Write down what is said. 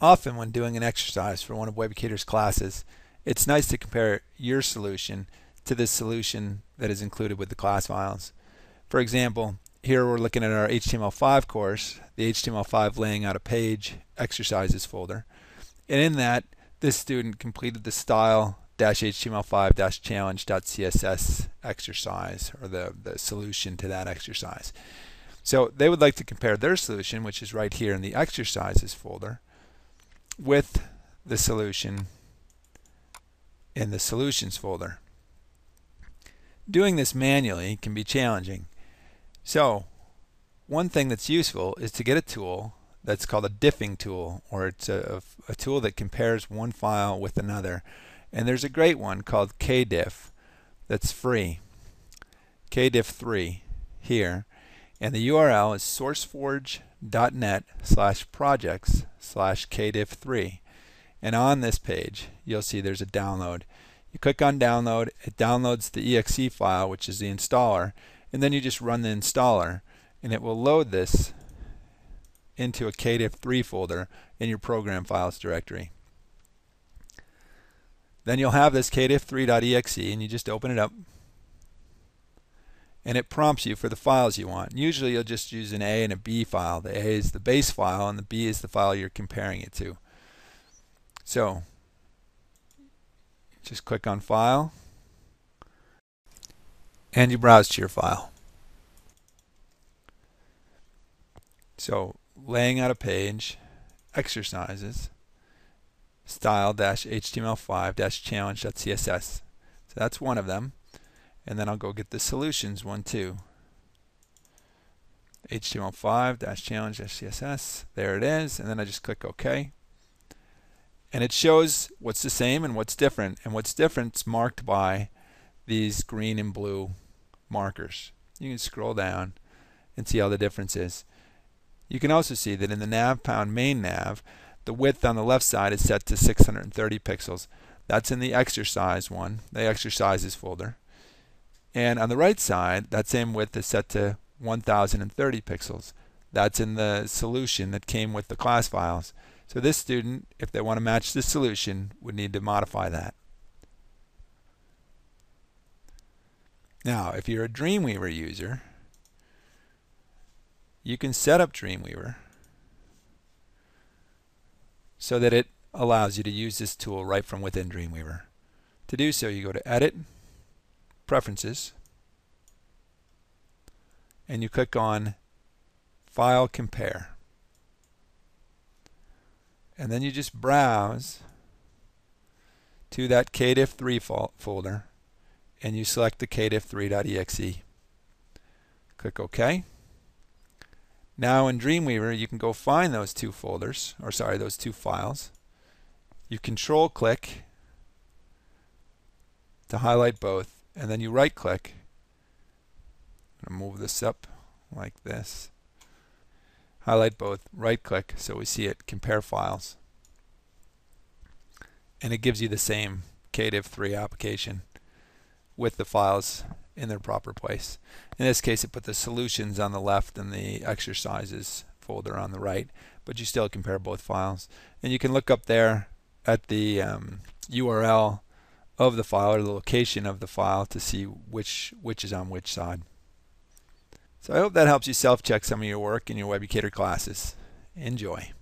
Often when doing an exercise for one of Webucator's classes, it's nice to compare your solution to the solution that is included with the class files. For example, here we're looking at our HTML5 course, the HTML5 laying out a page exercises folder. And in that, this student completed the style-html5-challenge.css exercise, or the, the solution to that exercise. So they would like to compare their solution, which is right here in the exercises folder, with the solution in the solutions folder. Doing this manually can be challenging. So one thing that's useful is to get a tool that's called a diffing tool, or it's a, a, tool that compares one file with another. And there's a great one called kdiff that's free. kdiff3 here. And the URL is sourceforge.net slash projects slash kdiff3. And on this page, you'll see there's a download. You click on download, it downloads the exe file, which is the installer, and then you just run the installer, and it will load this into a kdiff3 folder in your program files directory. Then you'll have this kdiff3.exe, and you just open it up, and it prompts you for the files you want. Usually you'll just use an A and a B file. The A is the base file, and the B is the file you're comparing it to. So just click on File, and you browse to your file. So laying out a page, exercises, style-html5-challenge.css. So that's one of them. And then I'll go get the solutions one too. HTML5-challenge.css. There it is. And then I just click OK and it shows what's the same and what's different and what's different is marked by these green and blue markers you can scroll down and see how the difference is you can also see that in the nav pound main nav the width on the left side is set to 630 pixels that's in the exercise one the exercises folder and on the right side that same width is set to 1030 pixels that's in the solution that came with the class files so this student, if they want to match the solution, would need to modify that. Now, if you're a Dreamweaver user, you can set up Dreamweaver so that it allows you to use this tool right from within Dreamweaver. To do so, you go to Edit, Preferences, and you click on File Compare and then you just browse to that kdiff3 folder and you select the kdiff3.exe. Click OK. Now in Dreamweaver you can go find those two folders, or sorry, those two files. You control click to highlight both and then you right click. Move this up like this highlight both, right click so we see it, compare files. And it gives you the same kdiff3 application with the files in their proper place. In this case it put the solutions on the left and the exercises folder on the right, but you still compare both files. And you can look up there at the um, URL of the file or the location of the file to see which which is on which side. So I hope that helps you self-check some of your work in your Webucator classes. Enjoy.